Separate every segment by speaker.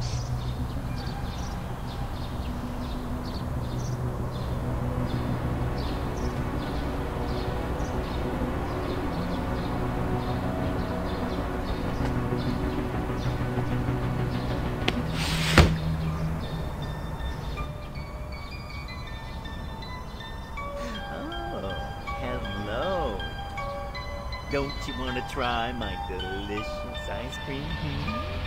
Speaker 1: Oh, hello. Don't you want to try my delicious ice cream? Hmm?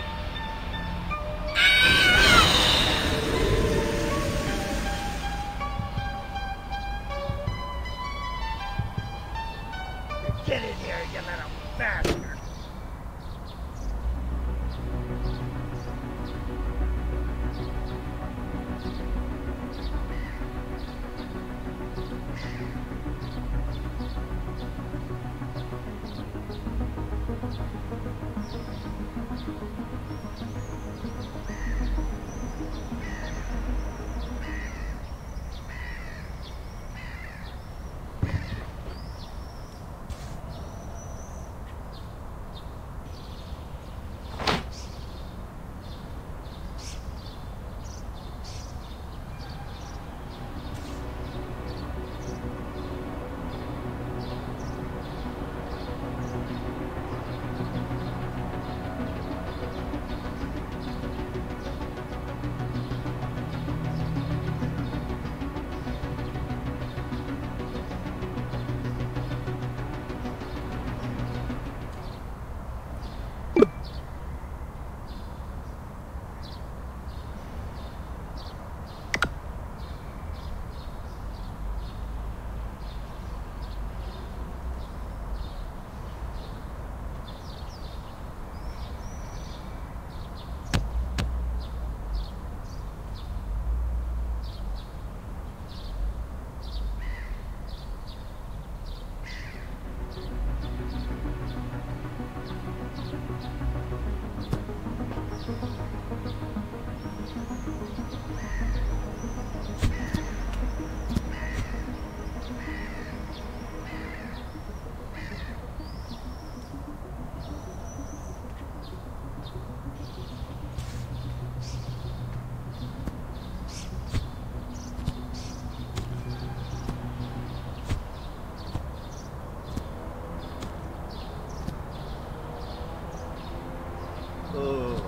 Speaker 1: Oh,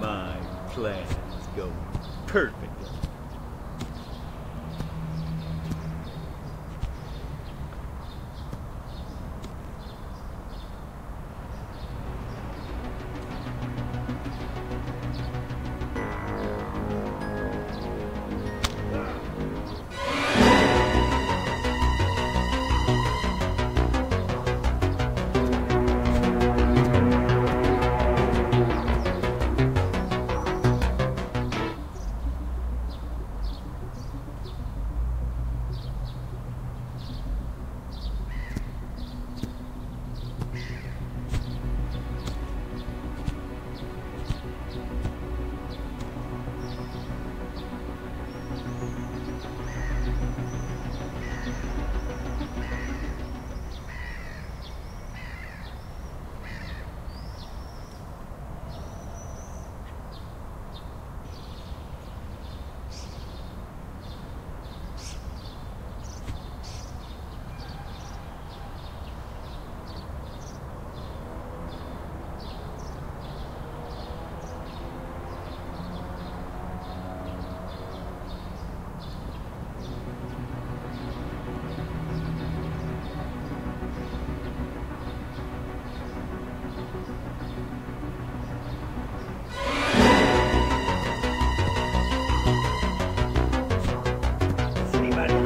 Speaker 1: my plan is going perfectly.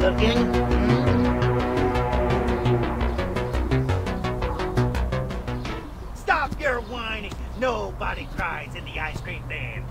Speaker 2: Looking? Stop your whining! Nobody cries in the ice cream van!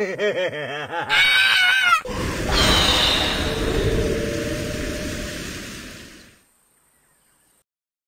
Speaker 1: Ha!